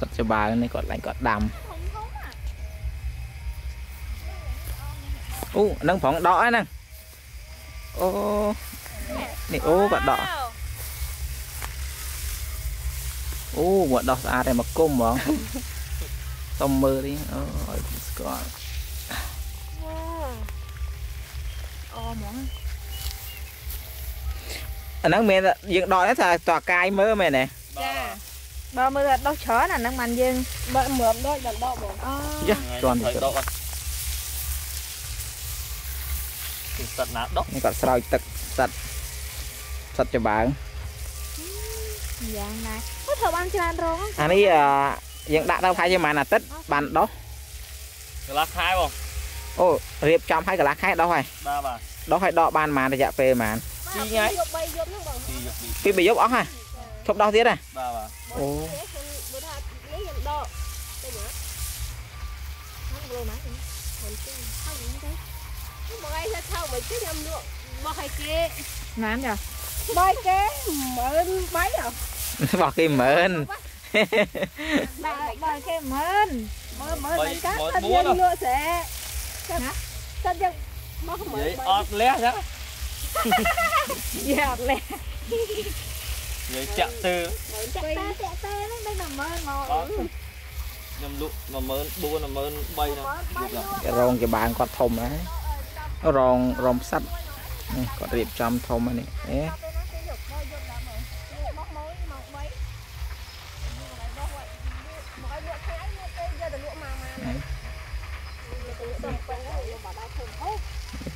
សុទ្ធច្បារនេះគាត់ឡើងគាត់ដាំអូហ្នឹងប្រងដកហើយហ្នឹងអូនេះអូគាត់ដកអូគាត់ដោះស្អាតតែមកគុំហ្មងសុំមើលនេះអូឲ្យស្គាល់អូហ្មងអាហ្នឹងមានយើងដកនេះថាតកាយមើលមែនទេចា បើមើលអត់ដោះច្រើនអាហ្នឹងបានយើងបើមើលដូចដល់ដកបងអូយ៉ាជន់ទៅដកគឺសត្វណាដកនេះគាត់ស្រោចទឹកសត្វសត្វច្បើងយ៉ាងណាអូធ្វើបានច្រើនរងអានេះយើងដាក់ទៅប្រហែលជាប្រហែលអាទិត្យបានដោះកន្លះខែបងអូរៀបចំឲ្យកន្លះខែដោះហើយបាទបាទដោះឲ្យដកបានប្រហែលរយៈពេលប្រហែល2ថ្ងៃយប់3យប់ហ្នឹងបង2យប់2 3យប់អស់ហ៎ะឈប់ដោះទៀតហ่ะបាទបាទអូមើលថានេះខ្ញុំដកទៅណាហ្នឹងគីឡូម៉ែត្រមិនទីហើយហ្នឹងទៅមកឯងថាថៅមិនទីខ្ញុំលក់បោះឲ្យគេណានចាបាយគេ13000ហ៎បោះគេមើលបាយបាយគេ10000មើលមើលមិនកាត់តែយើងលក់ស្រែណាតែយើងមកមើនិលយាយអត់លះចឹងយ៉ាអត់លេ និយាយចាក់ទៅចាក់តែតាក់តែហ្នឹងដឹងតែ10000មកខ្ញុំលក់14000 14000 13000ហ្នឹងយករងច្បាងគាត់ធំហើយរងរំផ្សិតនេះគាត់រៀបចំធំហើយនេះអេ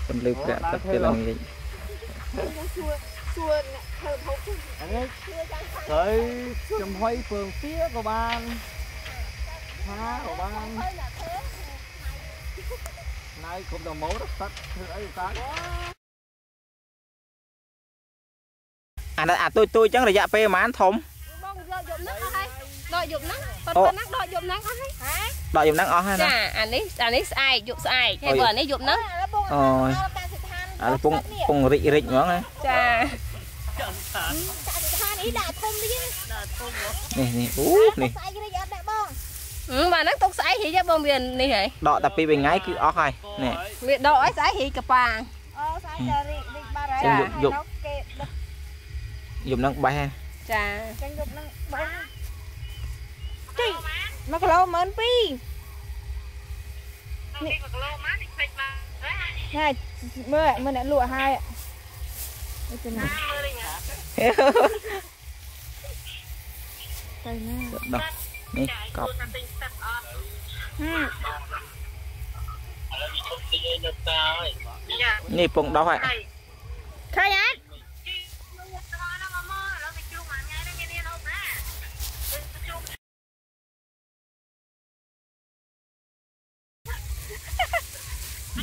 ពន្លឺប្រាក់ទឹកពេលល្ងាច សួរអ្នកធ្វើហូបអានេះទៅចំហុយពើងទាក៏បានថាក៏បានណៃគ្រប់ដល់ម៉ូតទឹកធ្វើអីកើតអានេះអាទួយទួយចឹងរយៈពេលប្រហែលធំបងយកយប់ហ្នឹងអស់ហើយដកយប់ហ្នឹងប៉ុណ្អូណឹងដកយប់ហ្នឹងអស់ហើយហ៎ដកយំហ្នឹងអស់ហើយណាចាអានេះអានេះស្អែកយប់ស្អែកហើយបើអានេះយប់ហ្នឹងបងអូយតាសិដ្ឋានអានេះពងពងរិចរិចហ្មង ណាចាតាសិដ្ឋាននេះដាក់ធំទៀតនេះនេះអូនេះស្អែករីកអត់ដាក់បងហឹមបាទហ្នឹងទុកស្អែកហីបងវានេះហើយដកតែពីរបីថ្ងៃគឺអស់ហើយនេះវាដកឲ្យស្អែកហីកប៉ាងអូស្អែកតែរីករីកបាត់ហើយចាយប់គេដឹកយំហ្នឹងបេះហើយចាចឹងយប់ហ្នឹងបងជី1គីឡូ12000នេះ1គីឡូម៉ានេះពេចមកហើយមើលមើលអ្នកលក់ហើយអី ទៅណាទៅណាដោះនេះកប់ហឹមនេះពងដោះហើយឃើញអត់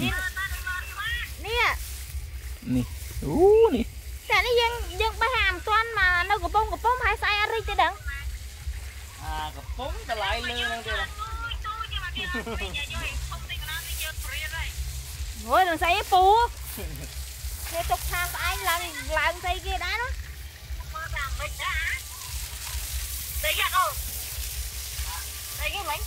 នេះ នេះអូនេះតែនេះយើងយើងបេះអាមិនទាន់មកនៅកំពង់កំពង់ហើយស្អែកអត់រីកទេដឹងអាកំពុងតម្លៃលើហ្នឹងទៀតអូយនឹងស្អីពូគេទុកថាស្អែកឡើងឡើងស្អីគេដែរណាមើលតាមមិនដែរតែយ៉ាអូតែគេមិន